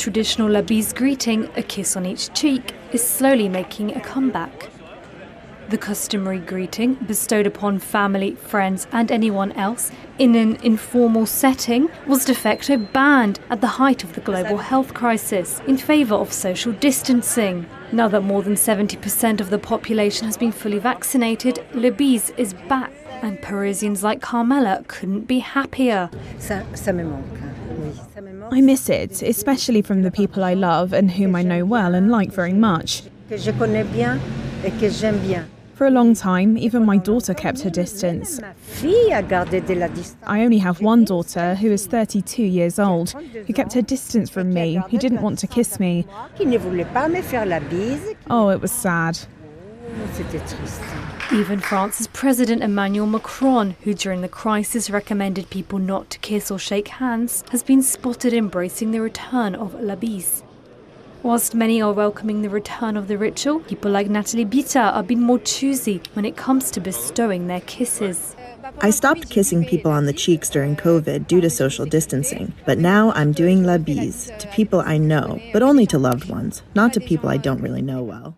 Traditional La Bise greeting, a kiss on each cheek, is slowly making a comeback. The customary greeting, bestowed upon family, friends, and anyone else in an informal setting, was de facto banned at the height of the global health crisis in favour of social distancing. Now that more than 70% of the population has been fully vaccinated, La Bise is back, and Parisians like Carmela couldn't be happier. I miss it, especially from the people I love and whom I know well and like very much. For a long time, even my daughter kept her distance. I only have one daughter who is 32 years old, who kept her distance from me, who didn't want to kiss me. Oh, it was sad. Even France's President Emmanuel Macron, who during the crisis recommended people not to kiss or shake hands, has been spotted embracing the return of La Bise. Whilst many are welcoming the return of the ritual, people like Nathalie Bita are being more choosy when it comes to bestowing their kisses. I stopped kissing people on the cheeks during COVID due to social distancing, but now I'm doing la bise to people I know, but only to loved ones, not to people I don't really know well.